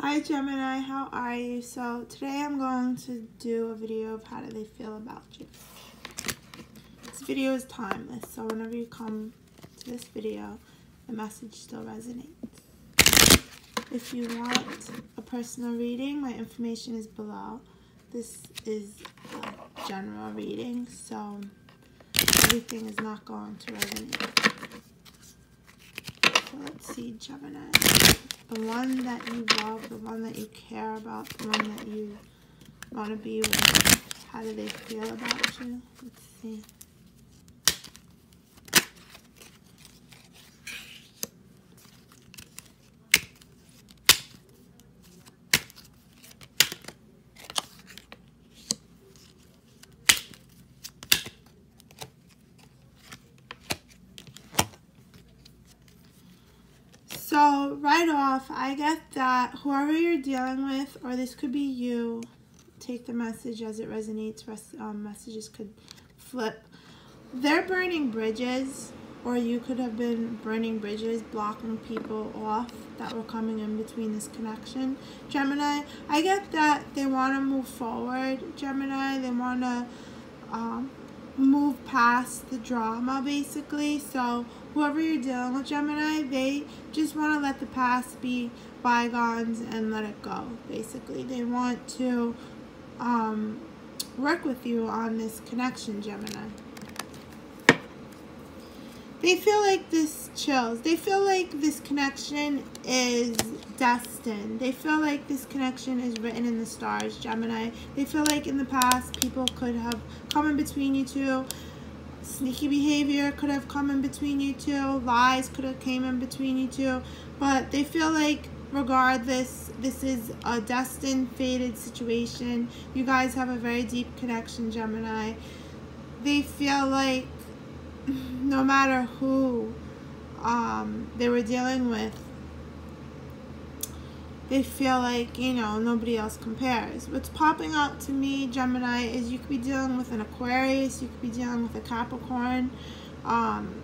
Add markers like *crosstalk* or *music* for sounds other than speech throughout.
Hi Gemini, how are you? So today I'm going to do a video of how do they feel about you. This video is timeless, so whenever you come to this video, the message still resonates. If you want a personal reading, my information is below. This is a general reading, so everything is not going to resonate. So let's see, Gemini the one that you love, the one that you care about, the one that you want to be with. How do they feel about you? Let's see. Right off, I get that whoever you're dealing with, or this could be you, take the message as it resonates. Um, messages could flip. They're burning bridges, or you could have been burning bridges, blocking people off that were coming in between this connection. Gemini, I get that they want to move forward. Gemini, they want to um, move past the drama basically. So whoever you're dealing with, Gemini, they just want to let the past be bygones and let it go. Basically, they want to um, work with you on this connection, Gemini. They feel like this chills. They feel like this connection is destined. They feel like this connection is written in the stars, Gemini. They feel like in the past people could have come in between you two. Sneaky behavior could have come in between you two. Lies could have came in between you two. But they feel like regardless, this is a destined, fated situation. You guys have a very deep connection, Gemini. They feel like *laughs* no matter who um, they were dealing with, they feel like, you know, nobody else compares. What's popping out to me, Gemini, is you could be dealing with an Aquarius, you could be dealing with a Capricorn. Um,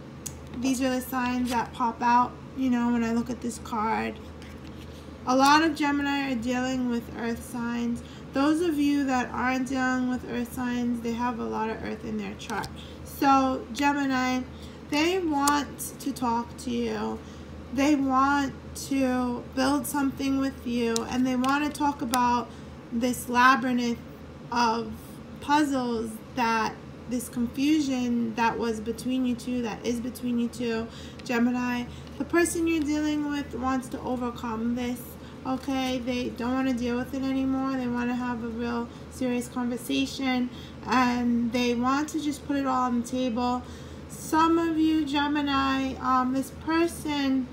these are the signs that pop out, you know, when I look at this card. A lot of Gemini are dealing with earth signs. Those of you that aren't dealing with earth signs, they have a lot of earth in their chart. So, Gemini, they want to talk to you. They want to build something with you and they want to talk about this labyrinth of puzzles that this confusion that was between you two, that is between you two, Gemini. The person you're dealing with wants to overcome this, okay? They don't want to deal with it anymore. They want to have a real serious conversation and they want to just put it all on the table. Some of you, Gemini, um, this person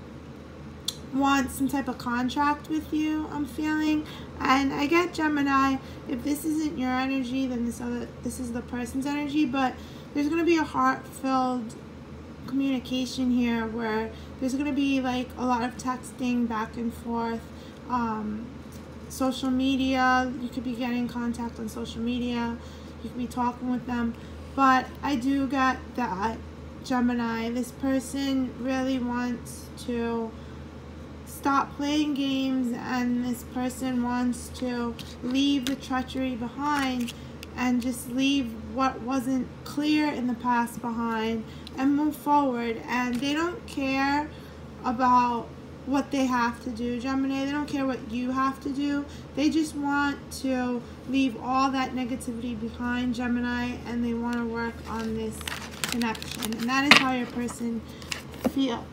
want some type of contract with you, I'm feeling. And I get Gemini, if this isn't your energy, then this other this is the person's energy, but there's gonna be a heart-filled communication here where there's gonna be like a lot of texting back and forth. Um, social media, you could be getting contact on social media, you could be talking with them. But I do get that Gemini, this person really wants to stop playing games and this person wants to leave the treachery behind and just leave what wasn't clear in the past behind and move forward. And they don't care about what they have to do Gemini. They don't care what you have to do. They just want to leave all that negativity behind Gemini and they want to work on this connection. And that is how your person feels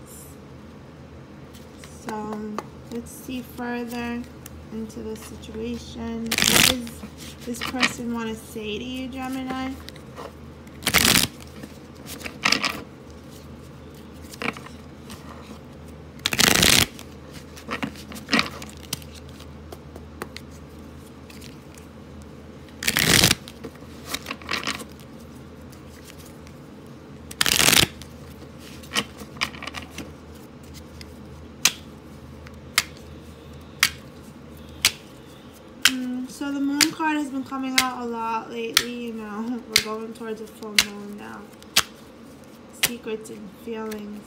so let's see further into the situation. What does this person want to say to you, Gemini? So the moon card has been coming out a lot lately, you know. *laughs* We're going towards a full moon now. Secrets and feelings.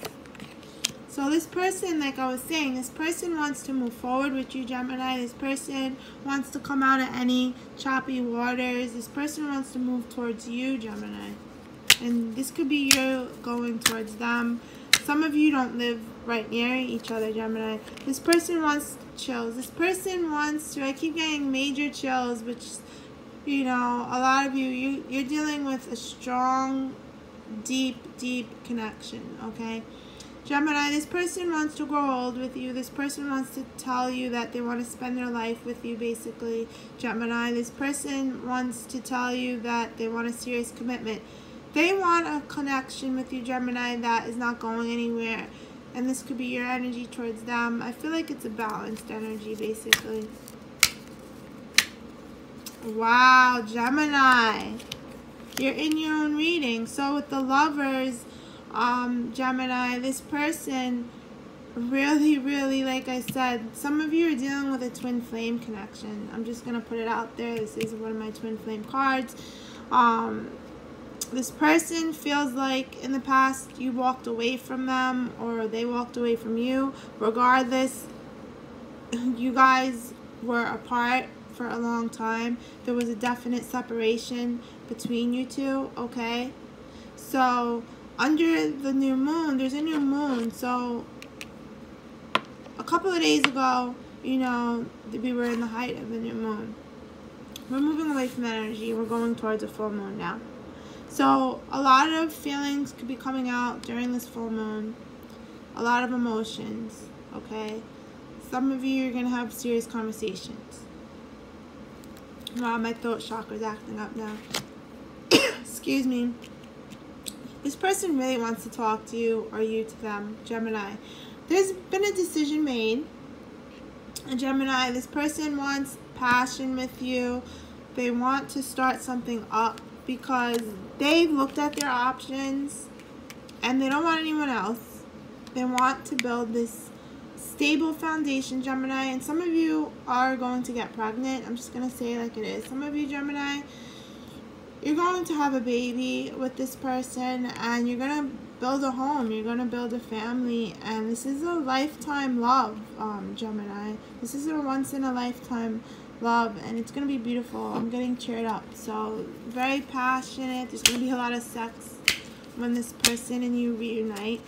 So this person, like I was saying, this person wants to move forward with you, Gemini. This person wants to come out of any choppy waters. This person wants to move towards you, Gemini. And this could be you going towards them. Some of you don't live right near each other, Gemini. This person wants chills. This person wants to, I keep getting major chills, which, you know, a lot of you, you you're dealing with a strong, deep, deep connection, okay? Gemini, this person wants to grow old with you. This person wants to tell you that they want to spend their life with you, basically. Gemini, this person wants to tell you that they want a serious commitment. They want a connection with you, Gemini, that is not going anywhere. And this could be your energy towards them. I feel like it's a balanced energy, basically. Wow, Gemini. You're in your own reading. So with the lovers um, Gemini, this person really, really, like I said, some of you are dealing with a twin flame connection. I'm just going to put it out there. This is one of my twin flame cards. Um, this person feels like in the past you walked away from them or they walked away from you. Regardless, you guys were apart for a long time. There was a definite separation between you two, okay? So, under the new moon, there's a new moon. So a couple of days ago, you know, we were in the height of the new moon. We're moving away from that energy. We're going towards a full moon now. So a lot of feelings could be coming out during this full moon. A lot of emotions, okay? Some of you are going to have serious conversations. Wow, my throat chakra is acting up now. *coughs* Excuse me. This person really wants to talk to you or you to them, Gemini. There's been a decision made. Gemini, this person wants passion with you. They want to start something up because they've looked at their options and they don't want anyone else. They want to build this stable foundation, Gemini. And some of you are going to get pregnant. I'm just going to say like it is. Some of you, Gemini, you're going to have a baby with this person and you're going to build a home. You're going to build a family. And this is a lifetime love um, Gemini. This is a once in a lifetime love and it's going to be beautiful. I'm getting cheered up. So very passionate. There's going to be a lot of sex when this person and you reunite.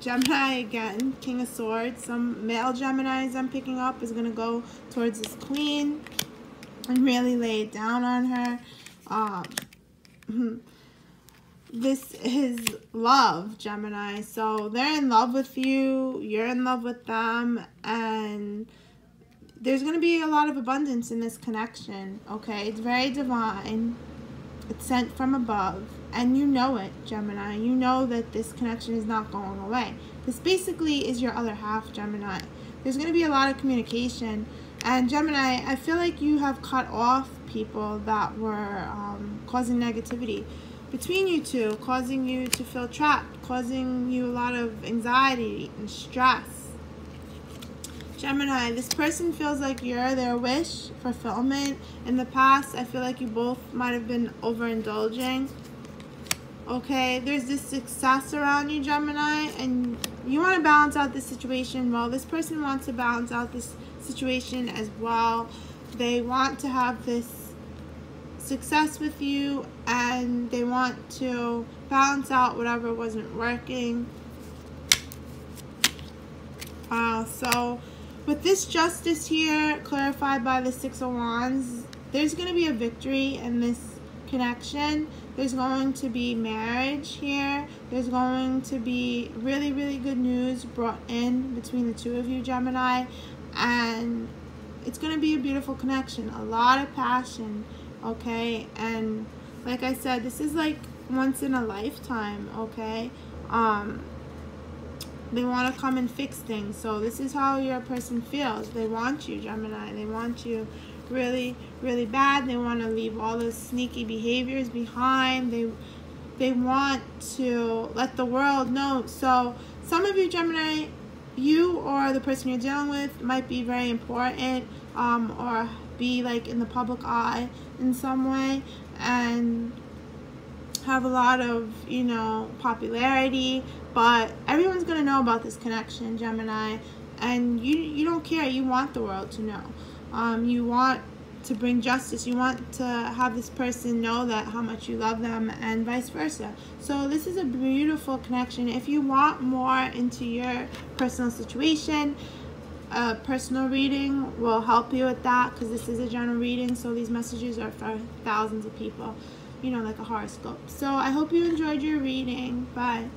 Gemini again King of Swords. Some male Geminis I'm picking up is going to go towards this queen and really lay it down on her. Um, *laughs* this is love, Gemini. So they're in love with you, you're in love with them, and there's going to be a lot of abundance in this connection, okay? It's very divine. It's sent from above, and you know it, Gemini. You know that this connection is not going away. This basically is your other half, Gemini. There's going to be a lot of communication, and Gemini, I feel like you have cut off people that were um, causing negativity between you two, causing you to feel trapped, causing you a lot of anxiety and stress. Gemini, this person feels like you're their wish fulfillment. In the past, I feel like you both might have been overindulging. Okay, there's this success around you, Gemini, and you want to balance out the situation. Well, this person wants to balance out this situation as well. They want to have this success with you and they want to balance out whatever wasn't working. Uh, so with this justice here clarified by the Six of Wands, there's going to be a victory in this connection. There's going to be marriage here. There's going to be really, really good news brought in between the two of you, Gemini and it's going to be a beautiful connection a lot of passion okay? And like i said this is like once in a lifetime okay? Um they want to come and fix things. So this is how your person feels. They want you gemini. They want you really really bad. They want to leave all those sneaky behaviors behind. They they want to let the world know. So some of you gemini you or the person you're dealing with might be very important um, or be like in the public eye in some way and have a lot of, you know, popularity, but everyone's going to know about this connection, Gemini, and you you don't care. You want the world to know. Um, you want to bring justice. You want to have this person know that how much you love them and vice versa. So this is a beautiful connection. If you want more into your personal situation, a personal reading will help you with that because this is a general reading. So these messages are for thousands of people, you know, like a horoscope. So I hope you enjoyed your reading. Bye.